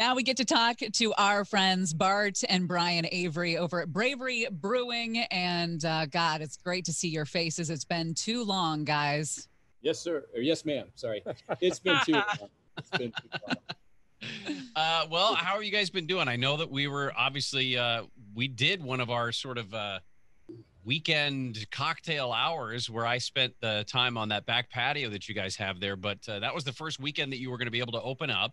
Now we get to talk to our friends Bart and Brian Avery over at Bravery Brewing. And uh, God, it's great to see your faces. It's been too long, guys. Yes, sir. Or yes, ma'am. Sorry. It's been too long. It's been too long. Uh, well, how have you guys been doing? I know that we were obviously uh, we did one of our sort of uh, weekend cocktail hours where I spent the time on that back patio that you guys have there. But uh, that was the first weekend that you were going to be able to open up,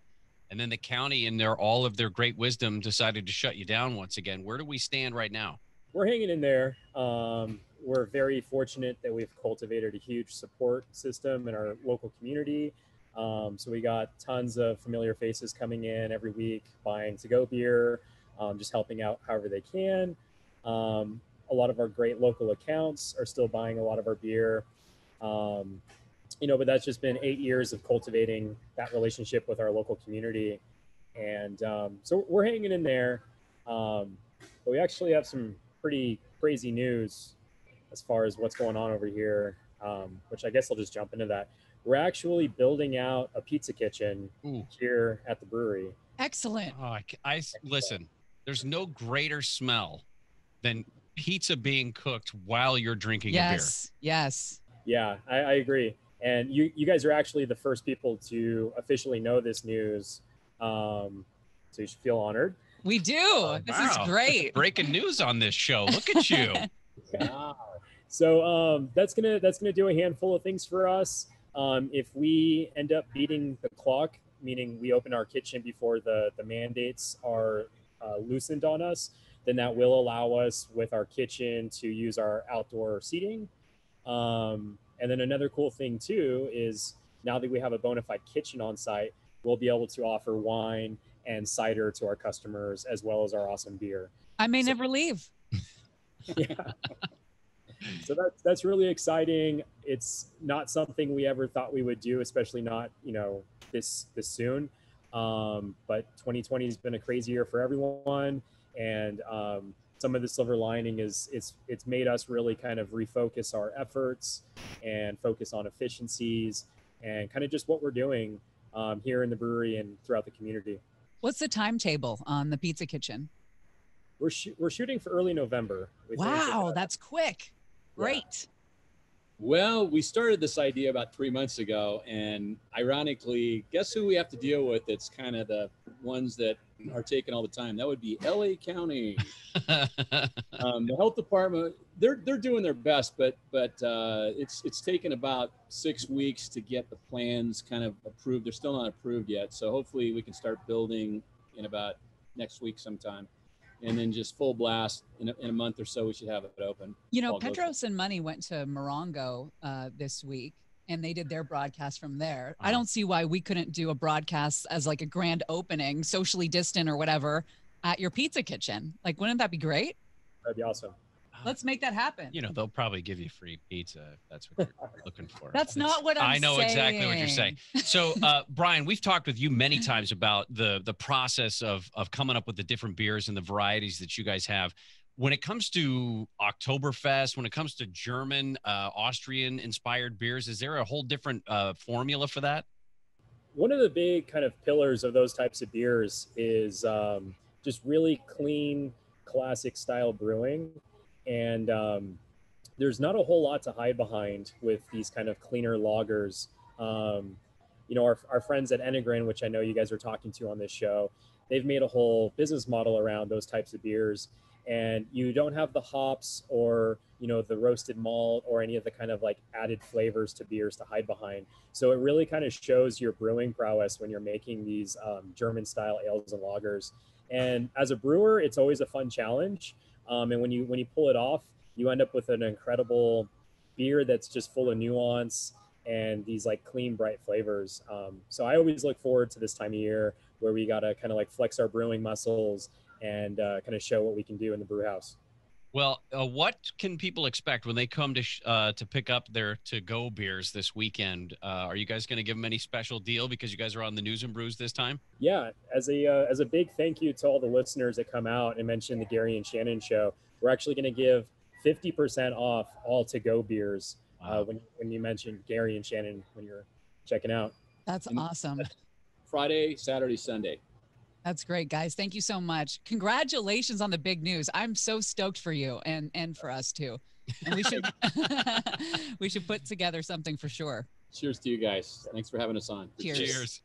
and then the county, in their all of their great wisdom, decided to shut you down once again. Where do we stand right now? We're hanging in there. Um, we're very fortunate that we've cultivated a huge support system in our local community. Um, so we got tons of familiar faces coming in every week, buying to-go beer, um, just helping out however they can. Um, a lot of our great local accounts are still buying a lot of our beer. You know, but that's just been eight years of cultivating that relationship with our local community. And um, so we're hanging in there. Um, but we actually have some pretty crazy news as far as what's going on over here, um, which I guess I'll just jump into that. We're actually building out a pizza kitchen Ooh. here at the brewery. Excellent. Oh, I listen. There's no greater smell than pizza being cooked while you're drinking a beer. Yes. Yes. Yeah, I, I agree. And you, you guys are actually the first people to officially know this news. Um, so you should feel honored. We do. a this Wow. is great. Breaking news on this show. Look at you. So um, that's gonna that's gonna do a handful of things for us. Um, if we end up beating the clock, meaning we open our kitchen before the the mandates are uh, loosened on us, then that will allow us with our kitchen to use our outdoor seating. Um, and then another cool thing too is now that we have a bona fide kitchen on site, we'll be able to offer wine and cider to our customers as well as our awesome beer. I may So- never leave. yeah. so that's that's really exciting. It's not something we ever thought we would do, especially not you know this this soon. Um, but 2020 has been a crazy year for everyone, and um, some of the silver lining is it's it's made us really kind of refocus our efforts and focus on efficiencies and kind of just what we're doing um, here in the brewery and throughout the community. What's the timetable on the pizza kitchen? We're sh- we're shooting for early November. Wow, that's quick. Yeah. Great. Well, we started this idea about three months ago, and ironically, guess who we have to deal with? It's kind of the ones that are taking all the time. That would be LA County. um, the health department they're they're doing their best but but uh, it's it's taken about six weeks to get the plans kind of approved they're still not approved yet so hopefully we can start building in about next week sometime and then just full blast in a, in a month or so we should have it open You know, all goes Pedros and Money went to Morongo uh, this week and they did their broadcast from there. I don't see why we couldn't do a broadcast as like a grand opening, socially distant or whatever, at your pizza kitchen. Like, wouldn't that be great? that'd be awesome. Let's make that happen. you know, they'll probably give you free pizza if that's what you're looking for. That's It's- not what I'm I know exactly what you're saying. saying. So, uh, Brian, we've talked with you many times about the the process of of coming up with the different beers and the varieties that you guys have. When it comes to Oktoberfest, when it comes to German, uh, Austrian inspired beers, is there a whole different uh, formula for that? one of the big kind of pillars of those types of beers is um, just really clean classic style brewing. And um, there's not a whole lot to hide behind with these kind of cleaner lagers. Um, you know our, our friends at Enegren which i know you guys are talking to on this show they've made a whole business model around those types of beers and you don't have the hops or you know the roasted malt or any of the kind of like added flavors to beers to hide behind so it really kind of shows your brewing prowess when you're making these um, German style ales and lagers. And as a brewer, it's always a fun challenge. Um, and when you when you pull it off, you end up with an incredible beer that's just full of nuance and these like clean, bright flavors. Um, so I always look forward to this time of year where we gotta kind of like flex our brewing muscles and uh, kind of show what we can do in the brew house. Well, uh, what can people expect when they come to sh- uh, to pick up their to go beers this weekend? Uh, are you guys going to give them any special deal because you guys are on the news and brews this time? Yeah, as a uh, as a big thank you to all the listeners that come out and mention the Gary and Shannon show, we're actually going to give 50% off all to go beers uh, when when you mention Gary and Shannon when you're checking out. That's And- awesome. friday saturday sunday That's great, guys. Thank you so much. Congratulations on the big news. I'm so stoked for you and and for us too. And we should we should put together something for sure. Cheers to you guys. Thanks for having us on. Cheers. Cheers.